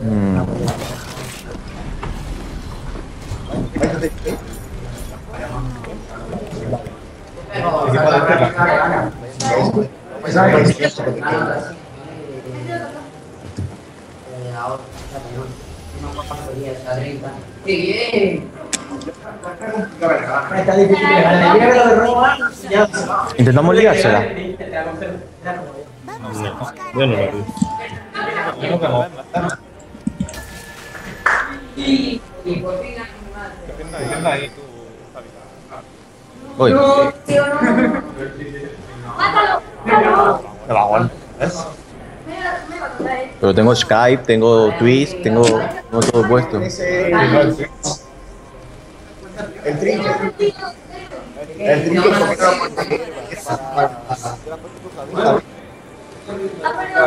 Hum. Mas aí, Intentamos liársela. Yo no vi. Voy. Mátalo, mátalo. Pero tengo Skype, tengo Twitch, tengo, tengo todo puesto. El trinque. El trinque.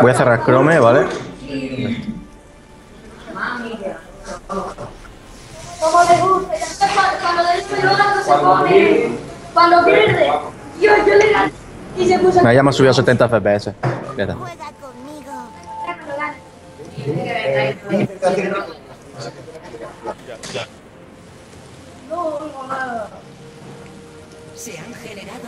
Voy a cerrar Chrome, ¿vale? Como le gusta, cuando- le se pone. Cuando pierde, yo, yo le gané y se puso. Me llama subido a 70 FPS. Ya está. No. Se han generado.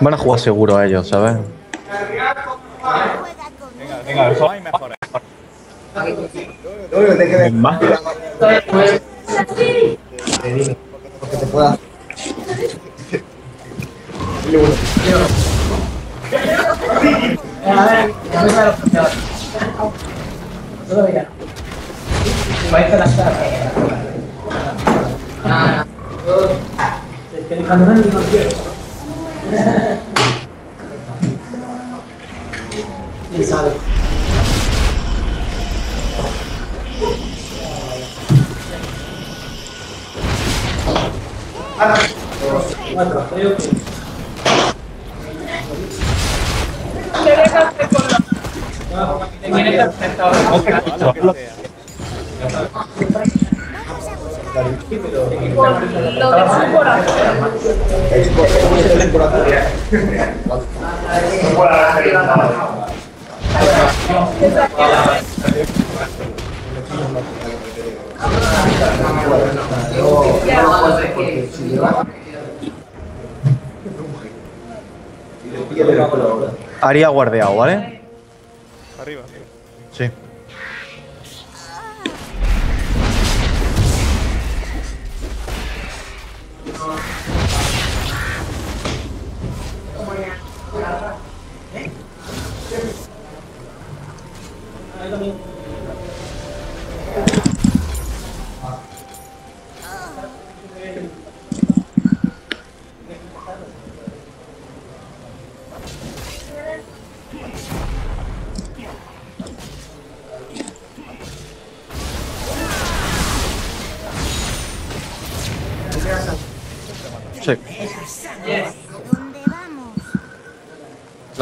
Van a jugar seguro a ellos, ¿sabes? Conmigo. Venga, eso hay mejores. Lo único que te queda es Más. Haría guardeado, ¿vale? Arriba.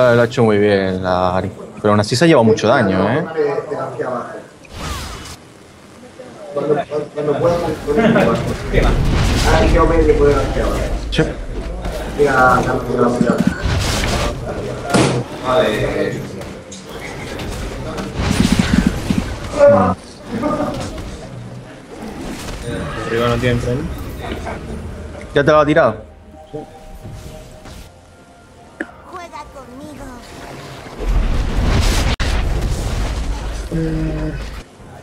Lo, lo ha hecho muy bien la Ari. Pero aún así se ha llevado mucho daño, ¿eh? Cuando, cuando, pueda. Ah, que Omen le puede hacia abajo. Sí. Mira la la velocidad. Arriba no tiene tren. ¿Ya te lo ha tirado?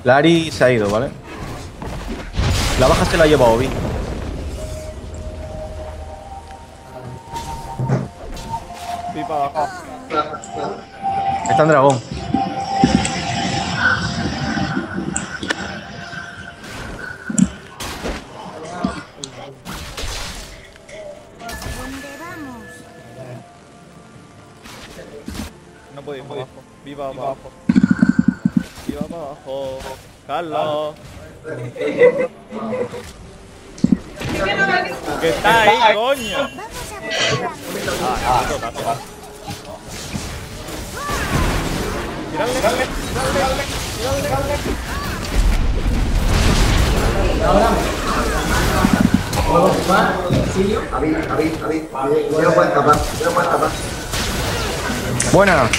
La Ari se ha ido, ¿vale? La baja se la ha llevado Obi. Pipa abajo. Está en dragón. ¿A dónde vamos? No puede ir para abajo. Viva abajo. Abajo. Carlos. ¿Qué está ahí, coño? Vamos Ah, Javi. Yo no no. Buena.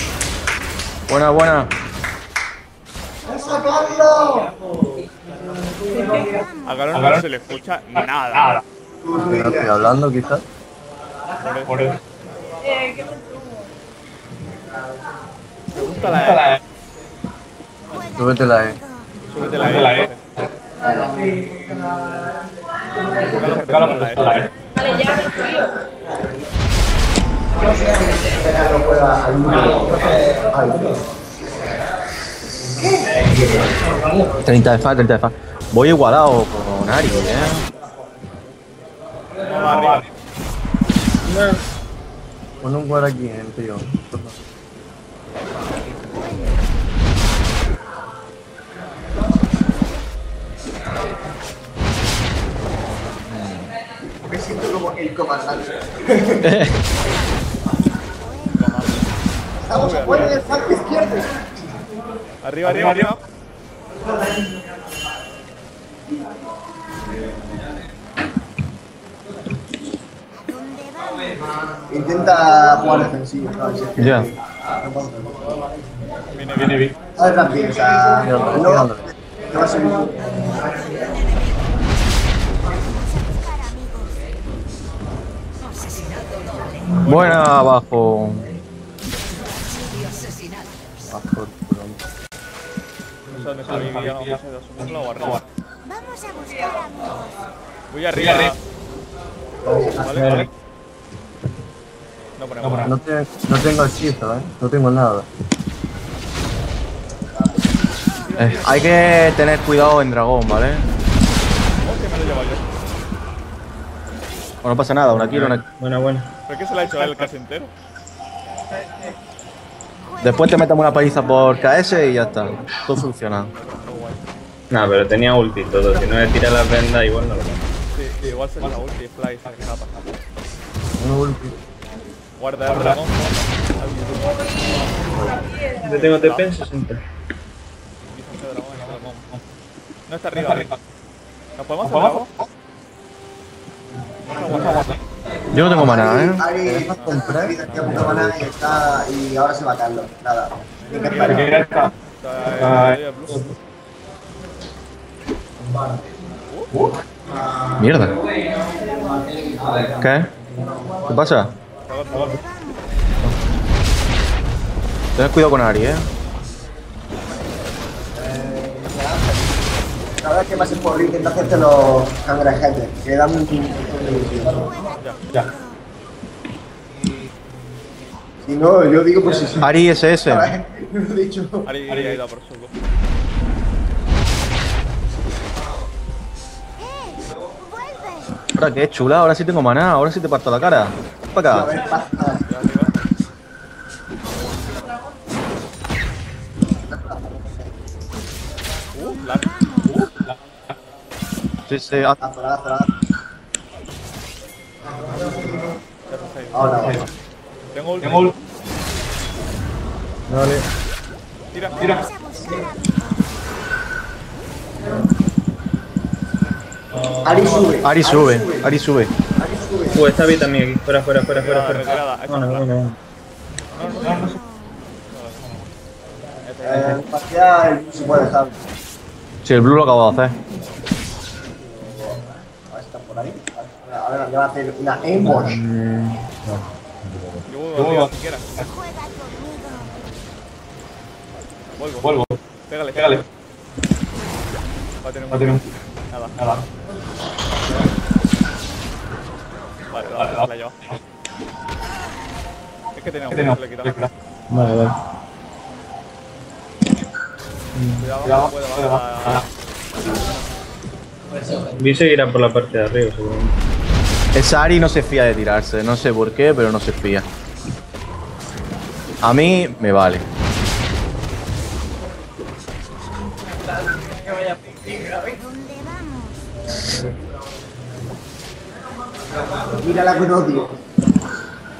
Buena, buena. A Galón no se le escucha nada. No estoy hablando, quizás. Por eso. Me gusta la E. Súbete la E. Súbete la E. La E. No pueda al último. Ay, 30 de fa, 30 de fa. Voy igualado con Ari, eh. Vamos arriba. Pon un guard aquí, eh, tío. me siento como el comandante. Estamos afuera del flanco izquierdo. Arriba, arriba, arriba. Intenta jugar defensivo. Ya. Viene, viene, viene. Haz también, o sea, no, no va a buscar amigos. Buena abajo. No mi vida. Asumirlo o arriba. Vamos a buscar amigos. Voy arriba. Vale, vale. No ponemos. No, te- no tengo hechizo, eh. No tengo nada. Eh, hay que tener cuidado en dragón, ¿vale? Oh, que me lo llevo yo. O no pasa nada, una kill, una Buena, buena. ¿Pero qué se le ha hecho a él casi entero? Después te metemos una paliza por KS y ya está. Todo solucionado. Nah, pero tenía ulti todo. Si no le tira las vendas, igual no lo. Sí, sí, igual se la ulti Fly se escapa. Una ulti. Guarda el dragón. Yo tengo TP en 60. No está arriba. ¿Nos podemos hacer abajo? Yo no tengo maná, eh. Ari, Ari que apunta maná y está. Y ahora se va Carlos. Nada. Tiene que esperar. Mierda. ¿Qué? ¿Qué pasa? Ten cuidado con Ari, eh. La verdad es que más es por intenta hacerte los cangrejetes. Que dan un. Si no, yo digo pues sí. Ari SS. Lo he dicho. Ari ha ido a por suco. Ahora qué chula, ahora sí tengo maná, ahora sí te parto la cara. Para A acá. Sí, sí, ah, está ahí. Ahora, ahora. Tengo ult. Tengo ult. Vale. Tira, tira. Ari sube. Ari sube, Ari sube. Ari sube. Uh, está bien también aquí. Fuera, fuera, fuera, fuera. fuera. Esa Bueno, es la- bueno, bueno. Eh, pasear se puede dejar. Sí, el blue lo acabo de hacer. A ver, le va a hacer una ambush. Yo vuelvo arriba si quieras. Juega conmigo. Vuelvo. Vuelvo. Pégale, pégale. Va a tener un. Va a tener un. Nada. Nada. Vale, vale, vale, la lleva. Es que tenía un le. Vale, vale. Cuidado, seguirá por la parte de arriba, seguramente. Esa Ari no se fía de tirarse, no sé por qué, pero no se fía. A mí me vale. Mira la con odio.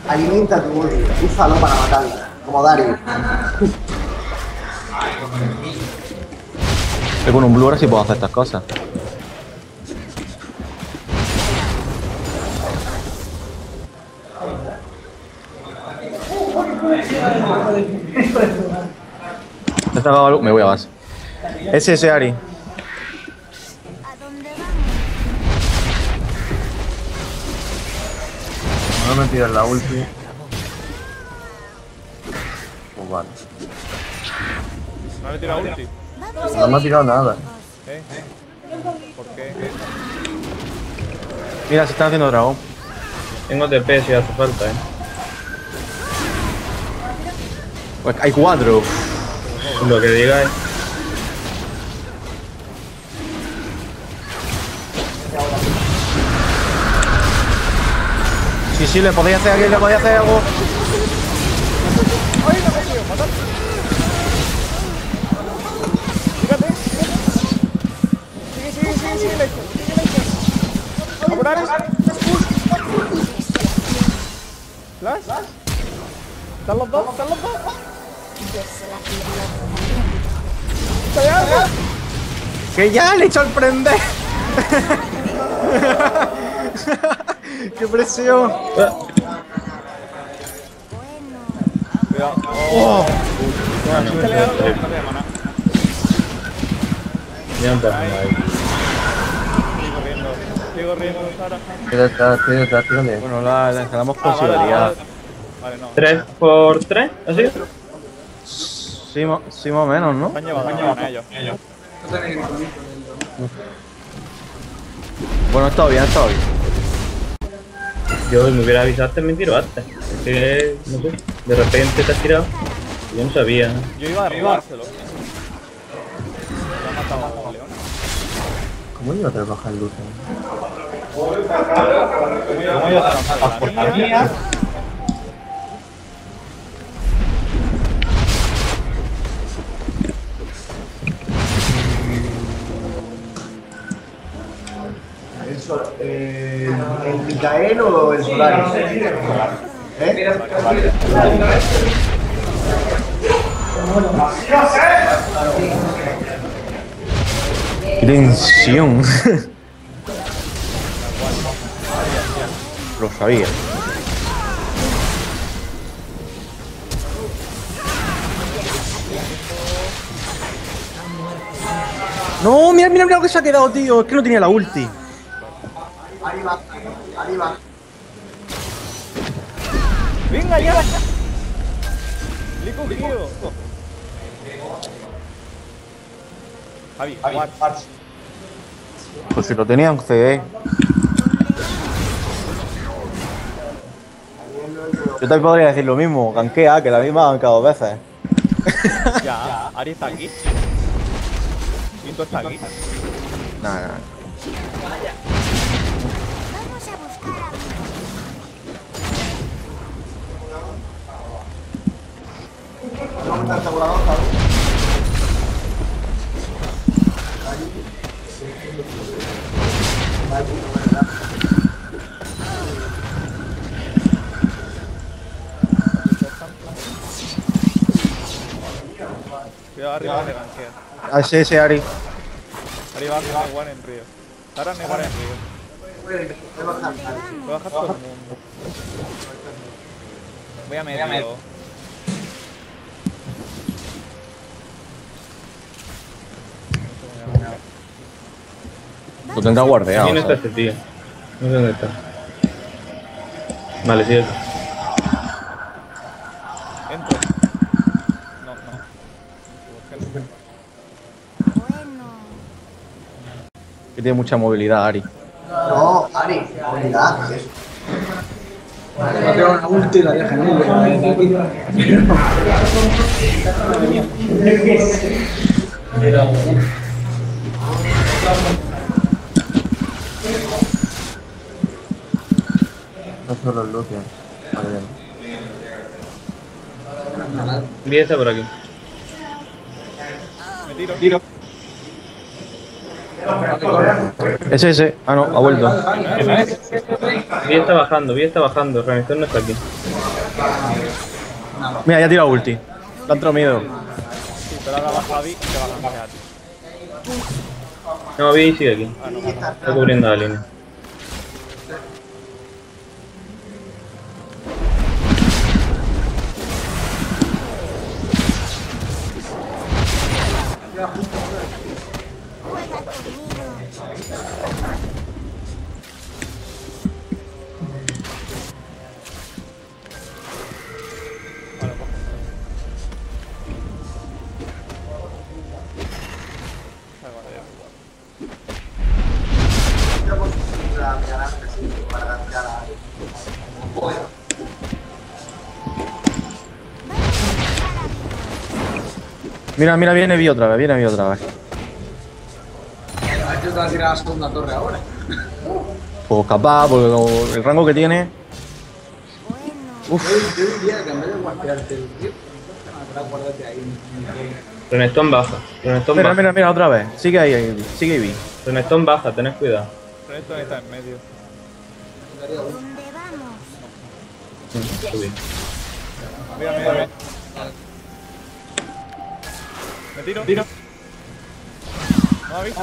Alimenta tu ulti, úsalo para matarla, como Darius. Que con un ahora sí puedo hacer estas cosas. Algo- Me voy a base. Ese ese Ari. No me tiran la ulti. Pues vale. No he tirado ulti. No me ha tirado nada. ¿Eh? ¿Por qué? Mira, se están haciendo dragón. Tengo TP si hace falta, eh. Pues hay cuatro. Lo que digáis. Sí, sí, le podéis hacer algo, le podéis hacer algo. ¡Ay, no he conseguido matar! ¡Fíjate! Sigue, sigue, sigue, sigue, Lecho. Sigue, Lecho. ¡A por Ares! ¿Flash? ¿Están los dos? ¿Están los dos? ¡Que ya le! ¡Qué presión! ¡Oh! ¿Qué he te maná. Ya no pasa nada. Sigo corriendo. Sigo corriendo, Sara. Estoy detrás, estoy. Bueno, la, la Ah, posibilidad. vale. Vale, no. 3 por 3, así. Sí, mo- sí, más o menos, ¿no? Se han llevado, se han llevado a ellos. Bueno, está bien, está bien. Yo me hubiera avisado antes, me tiro antes. Es que, no sé, de repente te has tirado. Yo no sabía. Yo iba a derribárselo. ¿Cómo iba a trabajar el Lucian? ¿Cómo iba cómo iba a trabajar eh, ¿El Micael o el Solaris? ¿Eh? ¡Qué tensión! Lo sabía. No, mira, mira, mira lo que se ha quedado, tío. Es que no tenía la ulti. Arriba, arriba. ¡Venga ya! ¡Le he cogido! Javi, what? Pues si lo tenía en CD. Yo también podría decir lo mismo. Gankea, que la misma ha gankado dos veces. Ya, Ari está aquí. Quinto está aquí. Nada, nada. ¿Dónde está el asegurador, Javi? Cuidado arriba de. Ah, ese, ese Ari. Arriba de Neguan en río. Sara Neguan en río. Voy a bajar todo el mundo. Voy a medio. Lo tendrá guardeado. ¿Quién está ¿sabes? este tío? No sé dónde está. Vale, sí. Entro. No, no. Bueno, Que tiene mucha movilidad, Ari. No, Ari, unidad, ¿qué es eso? No tengo una ulti y la dejan ahí. No solo el Lucian. Vale, bien. Empieza por aquí. Me tiro. Tiro. Ese, ese. Ah, no, ha vuelto. Vi está bajando, Vi está bajando. Renekton no está aquí. Mira, ya ha tirado ulti. Miedo. Javi te va a cambiar a ti. No, Vi sigue aquí. Está cubriendo la línea. Mira, mira, viene Vi otra vez, viene Vi otra vez. A ver, te va a tirar la segunda torre ahora. Pues capaz, porque como el rango que tiene. Bueno, Yo, yo diría que en vez de guardiarte el tío, guardarte ahí. Renekton baja. Renekton Mira, baja. mira, mira, otra vez. Sigue ahí, ahí, sigue ahí. Vi. Renekton baja, tened cuidado. Pero esto está en medio. ¿dónde vamos? Subí. Mira, mira, mira. Me tiro. Tiro. No ha visto.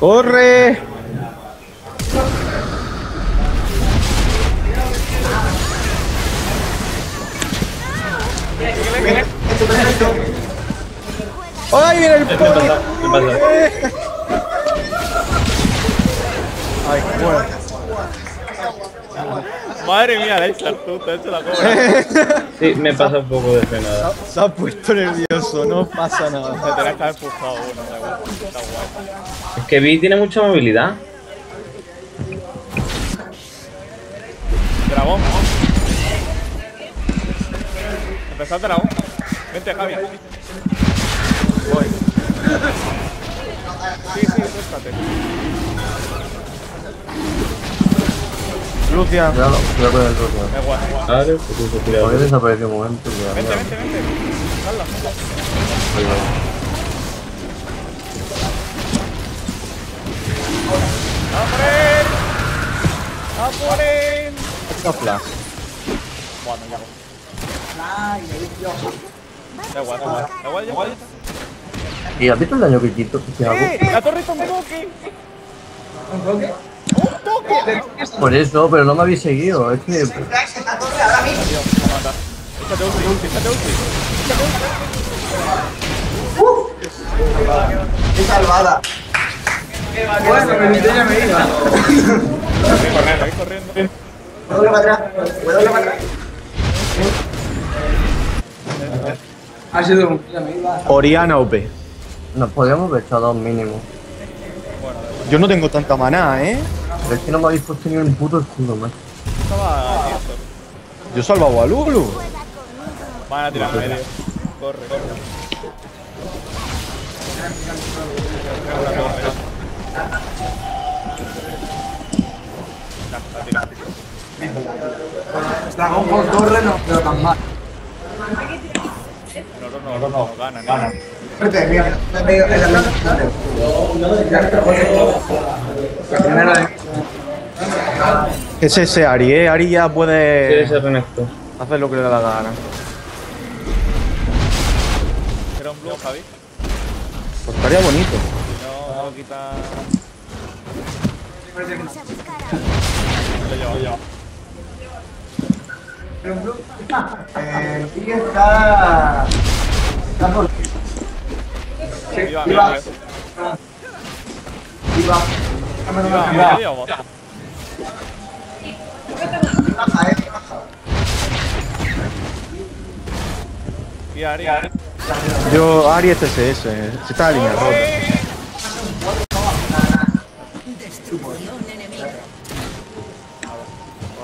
¡Corre! ¡Ay, viene el ¿Qué poli! pasa? ¿Qué pasa? Ay, bueno. Madre mía, te has hecho la cobra. Sí, me pasa un poco de frenada. Se ha puesto nervioso, no pasa nada. Te tenías que haber empujado uno, da igual. Está guay. Es que Vi tiene mucha movilidad. Dragón. Empezó el dragón. Vente, Javi. Voy. Sí, sí, suéltate. Lucia. Cuidado, cuidado con el pues eso, cuidado. Porque desapareció un momento, cuidado. Vente, vente, vente. Hazla. Cuidado. ¡A por él! ¡A por él! Flash. Bueno, ya. Da igual, da igual. Da igual, ya está. ¿Y has visto el daño que quito? ¡Eh! ¡La torre está un toque! ¿Un toque? ¡Un toque! Por eso, pero no me habéis seguido. Es que. Échate ulti, ulti, échate ulti. ¡Qué salvada! Bueno, me ya me iba. Vais corriendo, vais corriendo. Vuelve para atrás. Vuelve para atrás. Ha sido un. Oriana OP. Nos podríamos haber echado dos mínimo. Yo no tengo tanta maná, ¿eh? Pero es que no me habéis puesto ni un puto escudo, quieto. Yo he salvado a Lulu. Van a tirar medio. Corre, corre. Dragón por torre no pero tan mal. No, no, no, no, ganan, ganan. Es ese Ari, ¿eh? Ari ya puede hacer lo que le da la gana. Era un blue, Javi. Pues estaría bonito. Si no, no quita. Lo lleva. Eh, sí está. Está por. Viva, viva. Viva. Viva, eh. Y Ari, Ari. Yo, Ari es TCS. Se está. No a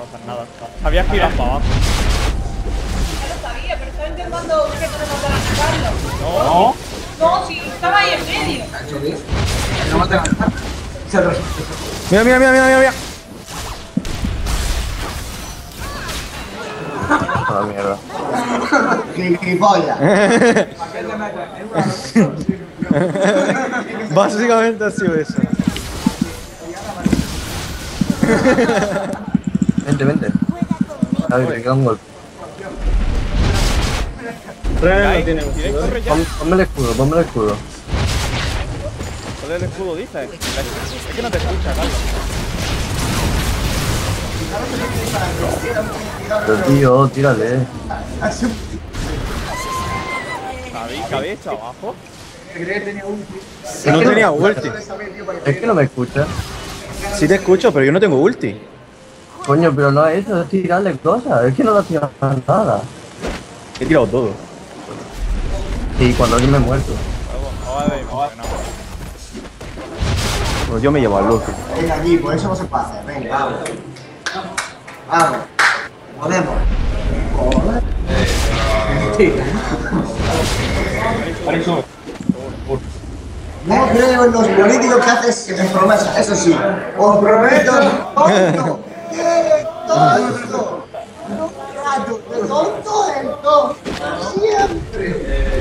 hacer nada. Que ir para abajo. Ya lo sabía, pero estaba intentando que podemos para sacarlo. No. No, si estaba ahí en medio. No me tengo Se lo- Mira, mira, mira, mira, mira. mira. A la mierda. Básicamente ha sido eso. Vente, vente. A ver, pega un golpe. No tiene ¿Quieres escudo. Ponme el escudo, ponme el escudo. ¿Cuál es el escudo, dices? Es que no te escucha, Carlos. Pero tío, tírale. Cabí, cabeza abajo. No tenía ulti. Es que no me escucha. Sí te escucho, pero yo no tengo ulti. Coño, pero no es eso, es tirarle cosas. Es que no le tiras nada. He tirado todo. Y cuando alguien me he muerto. Pues yo me llevo al Luffy. Venga, allí, por eso no se pasa. Venga, vamos. Vamos. Podemos. Joder. No creo en los políticos que hacen promesas, eso sí. Os prometo tonto. ¡Qué tonto! No rato, tonto del todo. Siempre.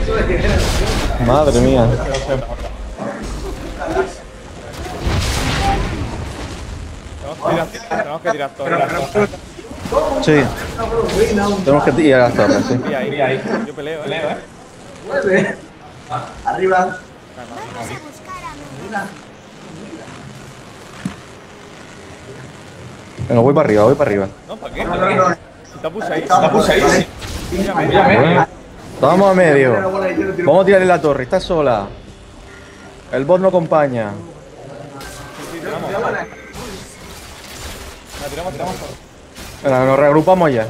Madre mía. Tenemos que tirar, tenemos que tirar todo. Sí. Tenemos que tirar a las torres, sí. Y ahí, ahí. Yo peleo, eh. Mueve. Arriba. Vamos a buscar a mi Venga, voy para arriba, voy para arriba. No, ¿para qué? No, no, no. Está puse ahí. Estamos ahí. Vamos a medio. Vamos a tirarle la torre, está sola. El bot no acompaña. La tiramos, tiramos. Nos reagrupamos ya.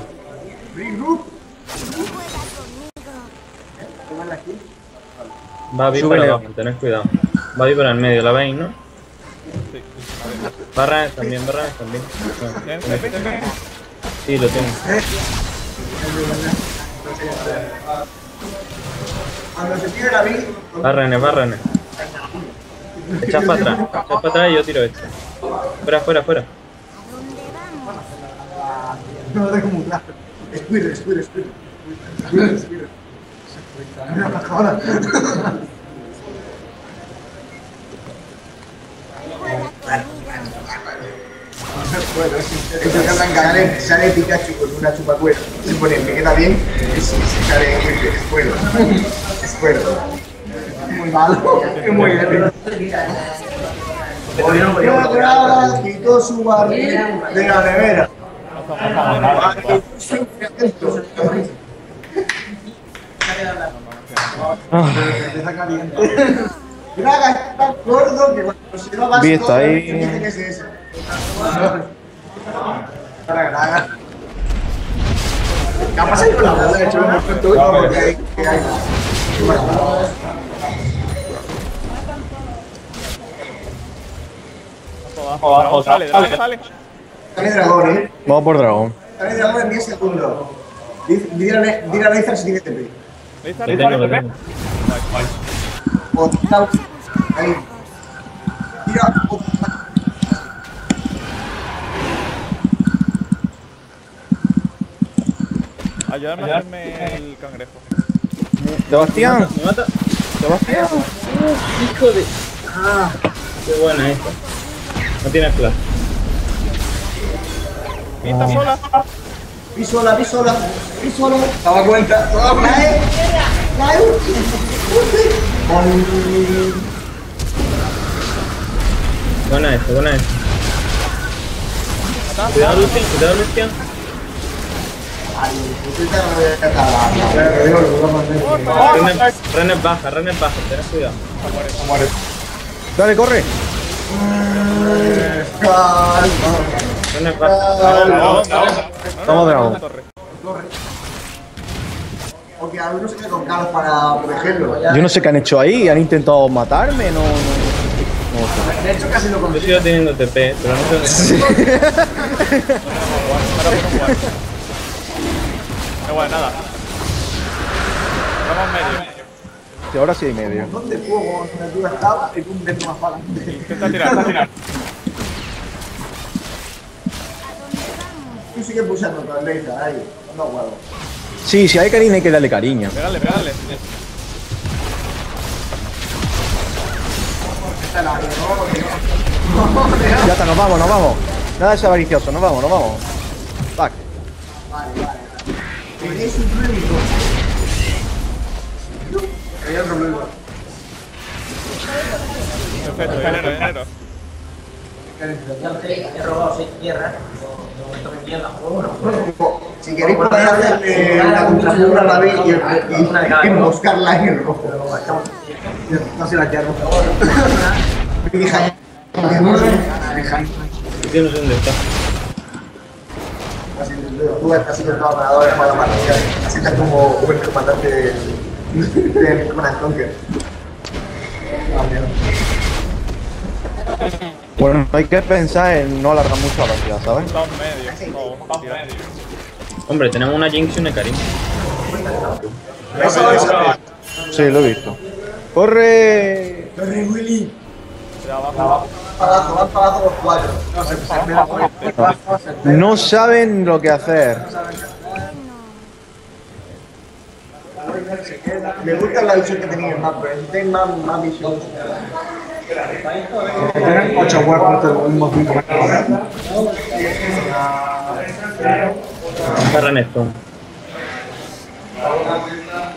Va Súbele. para abajo, tened cuidado. Va para el medio, ¿la veis, no? Barra también, barra también. Sí, lo tengo. Cuando se tire la. Echad para atrás, echad para atrás y yo tiro esto. Fuera, fuera, fuera. no lo dejo. Squirrel, Squirrel. No me jodas. Bueno, es sale, sale Pikachu con una chupacuero. Se pone, me queda bien, si se sale es bueno. Es bueno. Muy malo, es muy bien. Otra quitó su barril de la nevera. Está caliente. Braga está gordo que cuando se lo va Vi, está ahí. dice que es eso. Para Braga. ¿Qué ha pasado con la bola? De puesto todo porque hay. que hay- Abajo, abajo. Sale, sale, sale. Sale dragón, eh. Vamos por dragón. Sale dragón en 10 segundos. Di- Dile a Leizar si tiene TP. Tengo. O tira- Ahí. Tira. Ayúdame a hacerme el cangrejo. Sebastián, ¿Me mata? Sebastián. Hijo de. Ah, qué buena esta. No tiene flash. Pinta sola. Vi sola, vi sola, vi sola. Daba cuenta. Cae. Cae. Ay. Buena esta, buena esta. Cuidado, Lucian, cuidado, Lucian. René, baja, René baja, tened cuidado. Dale, corre. René baja. Dragón, dragón. Porque algunos se quedan con Carlos para protegerlo. Yo no sé qué han hecho ahí. Han intentado matarme, no. no. De hecho, casi lo Yo sigo teniendo TP, pero no sé No vale nada. Vamos medio. Sí, ahora sí hay medio. ¿Dónde fuego? Donde tú estabas y tú dentro más para adelante. Intenta tirar, intenta tirar. Tú sigues pulsando con el laser ahí. No huevos. Sí, si hay cariño hay que darle cariño. Pégale, pégale. Ya está, nos vamos, nos vamos. Nada de ser avaricioso, nos vamos, nos vamos. Fuck. Tenéis un. Hay otro. Perfecto, dinero, dinero. Si queréis podéis hacerle la contrapura a la B y, buscarla en el rojo. No se la quiero. Yo no sé dónde está. Así, Tú estás haciendo todo ganadores para la partida. Así estás como el comandante del del Command Conquer. Bueno, hay que pensar en no alargar mucho la partida, ¿sabes? Dos medios. No, tira. Hombre, tenemos una Jinx y una Karim. Sí, lo he visto. ¡Corre! Abajo. Para van los cuatro. No, se espera por No saben lo que hacer. Me gusta la visión que tenéis más, pero necesitáis más, más visión. Tienen 8 huevos de los mismos cinco.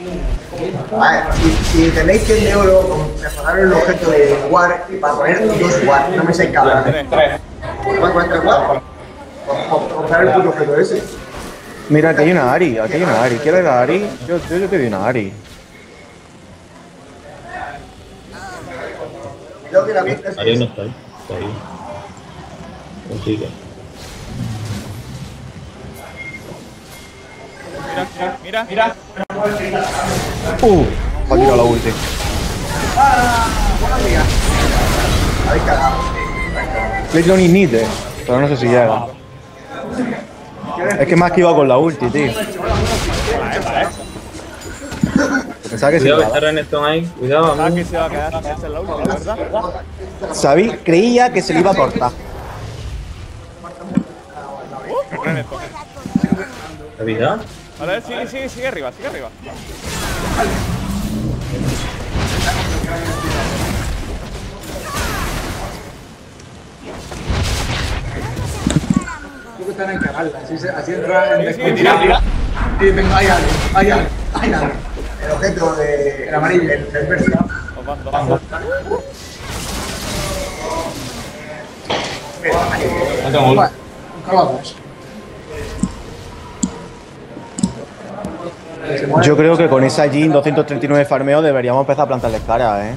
Está Renekton. A ver, si, si tenéis 100 euros, con mejorar el objeto de War para poner dos War, no me. Tres, tres. ¿Cuál cuánto War? Comprar el puto objeto ese. Mira, aquí hay una Ari, aquí hay una Ari. ¿Quieres la Ari? Yo, yo, yo te doy una Ari. Creo que la vista es. Ahí no está ahí. Está ahí. Consigue. Mira, mira, mira. ¡Uh! Va a tirar la ulti. Ahí cagado. Le tiro un inite, pero no sé si llega. Es que me ha esquivado con la ulti, tío. Pensaba que. Cuidado que está. Renekton ahí. Cuidado, Ah, amigo. que se va a quedar. Esa es la última, ¿verdad? Sabí, creía que se le iba a cortar. Uh, ¿La vida? Vale, sigue, sigue, sigue arriba, sigue arriba. Creo que están en cagarla. Así, así entra en Sí, sí, venga, hay algo, hay algo, hay algo. El objeto de. El amarillo. El, el verso. Os van dos. Se muere. Yo creo que con esa Jin 239 farmeo deberíamos empezar a plantarle cara, eh.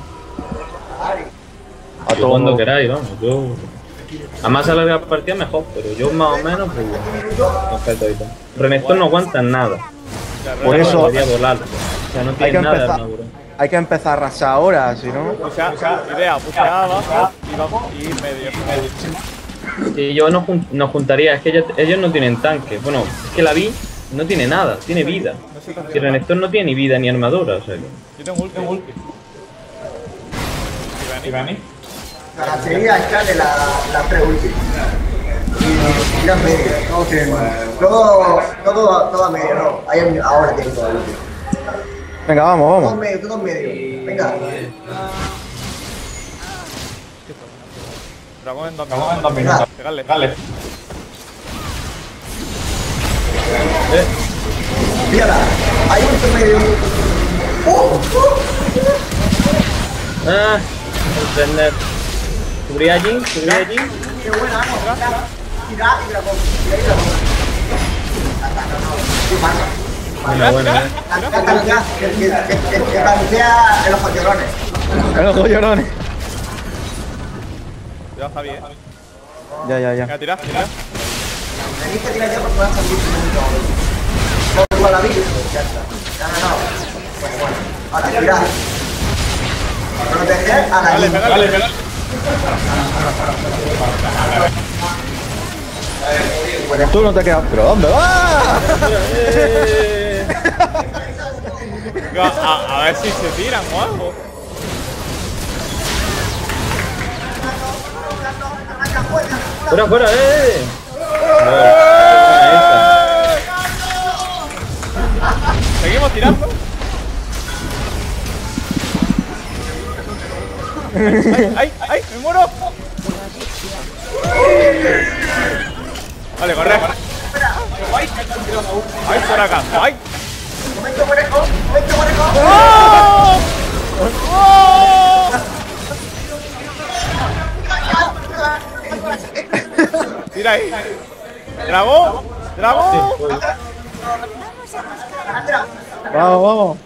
A Yo cuando todo. queráis, vamos. Yo. A más alargar la partida mejor, pero yo más o menos, pues bueno. Perfecto, ahí está. Renekton no aguanta nada. Por eso Podría volar. O sea, no hay que tiene nada de hay que empezar a arrasar ahora, si no. Pusea, idea, pusea abajo y vamos y medio, medio. Sí, yo nos, jun- nos juntaría, es que ellos, ellos no tienen tanque. Bueno, es que la vi no tiene nada, tiene vida. No sé Y Renekton no tiene ni vida ni armadura, o sea que. Yo tengo ulti. Tengo ulti. Y vení. La sería de la, la pre-ulti. Y tiran medio. Todos tienen más. Todo, todo, todo a medio, no. Ahí, ahora tiene todo el ulti. Venga, vamos, Todo vamos. medio, todo medio. Venga. Dragón en dos minutos. en dos minutos. Pégale. Dale. Mírala. Hay un medio. ¡Uh! ¡Uh! Ah, el Renner. ¿Cubría allí? ¿Cubría allí? ¡Qué buena! Tira y dragón. Tira y dragón. ¿Qué pasa? Eh. Que en los joyorones. En los joyorones. Cuidado, Javi, eh. Ya, ya, ya. Tira, tira. Tenéis que tirar ya porque van a salir un minuto. No igual la vida. Ya está. Ya no, no. Bueno, bueno. Ahora, tirad. Proteger a la Dale, Jin. pégale, pégale. Tú no te quedas. ¿Pero dónde vas? A, a ver si se tiran o algo. ¡Fuera, fuera, eh! ¿Seguimos tirando? ¡Ay, ay, ay! ¡Me muero! Vale, corre. ¡Ay, por acá! ¡Ay! ¡Momento conejo! ¡Momento conejo! ¡Oh! ¡Oh! Tira ahí. ¡Dragón! ¡Dragón! Vamos, vamos.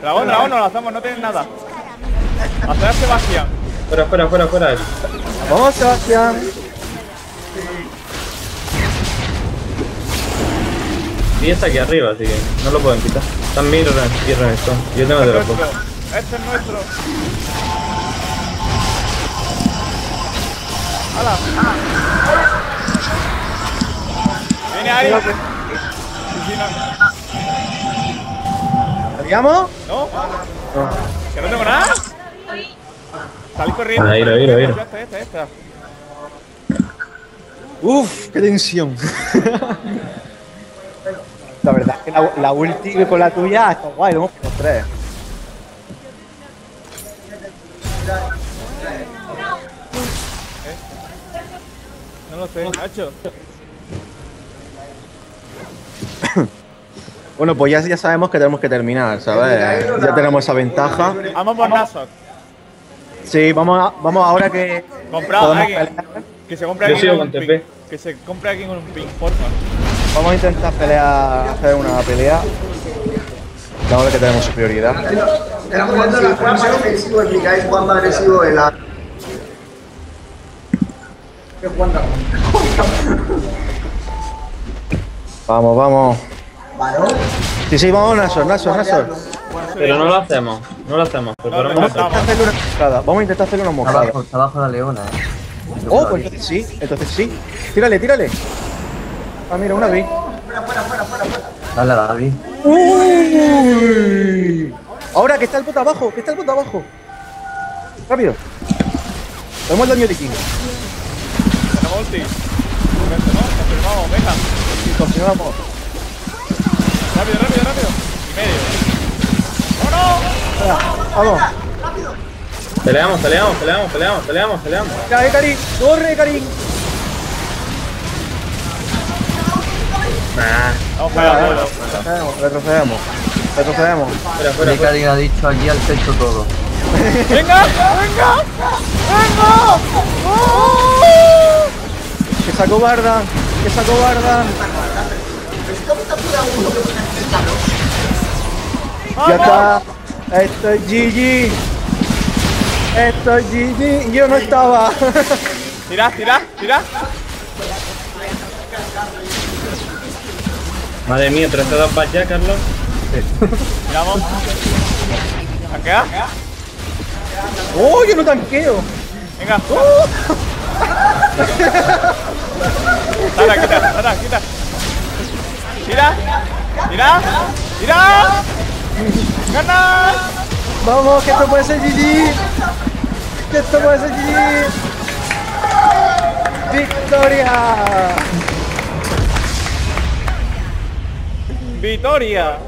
Dragón, dragón, nos lanzamos, no tienen nada. Hacer a Sebastián. Fuera, fuera, fuera, fuera. Vamos, Sebastián. Y está aquí arriba, así que no lo pueden quitar. Están mirror y esto. Yo tengo de Este los es nuestro. Este es nuestro. ¡Hala! Viene ahí. Sí, sí, no. ¿Salíamos? ¿No? ¿Que no tengo nada? Salí corriendo. Ah. Esta, esta, esta. Uf, qué tensión. la verdad es que la, la ulti con la tuya está guay, lo hemos puesto tres. No lo sé, Nacho. Bueno, pues ya, ya sabemos que tenemos que terminar, ¿sabes? Ya tenemos esa ventaja. Vamos por Nasok. Sí, vamos, a- vamos ahora que. Comprado, alguien. pelear, Que se compre Yo aquí sigo con con un TP. ping. Que se compre aquí con un ping, porfa. Vamos a intentar pelear, hacer una pelea. Ahora que tenemos superioridad. El Juan más ofensivo explicáis Juan más agresivo en la. ¿Qué Juan Vamos, vamos. ¿Varón? Sí, sí, vamos, Nasor, Nasor, Nasor. Pero no lo hacemos, no lo hacemos. No, Vamos a intentar hacerle una moscada. Vamos a intentar hacerle una Está moscada. abajo, está abajo la leona, eh. Oh, pues entonces sí, entonces sí. Tírale, tírale. Ah, mira, una vi. Dale a David. Uy. Ahora que está el bot abajo, que está el bot abajo. Rápido. Tenemos el daño de King. Tenemos ulti. ¿no? Confirmamos. Rápido, rápido, rápido. Y medio. Vamos. Peleamos, peleamos, peleamos, peleamos, peleamos, peleamos. Ya, eh, Karin. Corre, Karin. Vamos. Retrocedemos, retrocedemos. Retrocedemos. fuera, ha dicho allí al techo todo. ¡Venga! ¡Venga! ¡Venga! ¡Oh! Que se acobardan. Que se acobardan. Ya está. Esto es GG. Esto es GG. Yo no estaba. Tira, tira, tira. Madre mía, 3-2 para allá, Carlos. Tiramos. ¿Tanquea? ¡Oh, yo no tanqueo! Venga. Tara, quita, Tara, quita. Tira. Tira. Tira. ¡Gana! Vamos, que esto puede ser GG. Que esto puede ser GG. ¡Victoria! ¡Victoria!